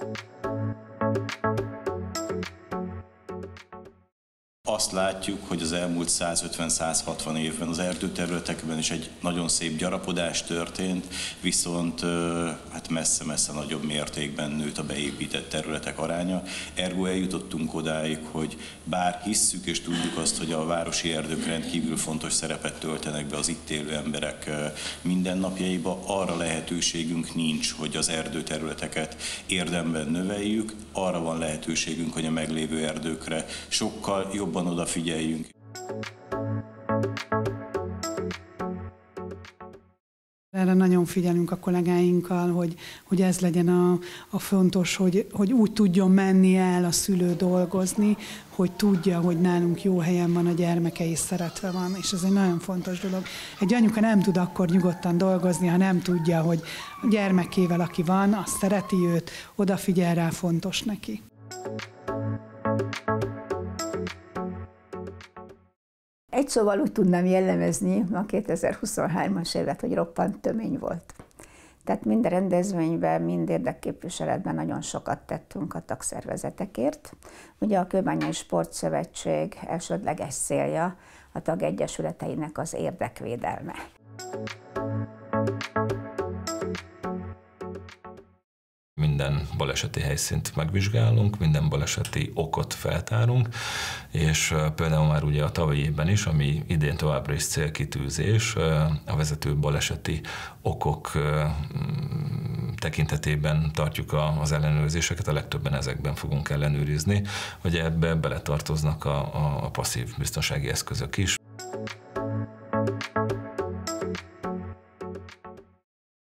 thank you azt látjuk, hogy az elmúlt 150-160 évben az erdőterületekben is egy nagyon szép gyarapodás történt, viszont hát messze-messze nagyobb mértékben nőtt a beépített területek aránya. Ergo eljutottunk odáig, hogy bár hisszük és tudjuk azt, hogy a városi erdők rendkívül fontos szerepet töltenek be az itt élő emberek mindennapjaiba, arra lehetőségünk nincs, hogy az erdőterületeket érdemben növeljük, arra van lehetőségünk, hogy a meglévő erdőkre sokkal jobban odafigyeljünk. Erre nagyon figyelünk a kollégáinkkal, hogy, hogy ez legyen a, a fontos, hogy, hogy úgy tudjon menni el a szülő dolgozni, hogy tudja, hogy nálunk jó helyen van a gyermeke és szeretve van, és ez egy nagyon fontos dolog. Egy anyuka nem tud akkor nyugodtan dolgozni, ha nem tudja, hogy a gyermekével, aki van, azt szereti őt, odafigyel rá, fontos neki. Egy szóval úgy tudnám jellemezni a 2023-as évet, hogy roppant tömény volt. Tehát mind rendezvényben, mind érdekképviseletben nagyon sokat tettünk a tagszervezetekért. Ugye a Kőbányai Sportszövetség elsődleges célja a tagegyesületeinek az érdekvédelme. Minden baleseti helyszínt megvizsgálunk, minden baleseti okot feltárunk, és például már ugye a tavalyi évben is, ami idén továbbra is célkitűzés, a vezető baleseti okok tekintetében tartjuk az ellenőrzéseket, a legtöbben ezekben fogunk ellenőrizni, hogy ebbe beletartoznak a, a passzív biztonsági eszközök is.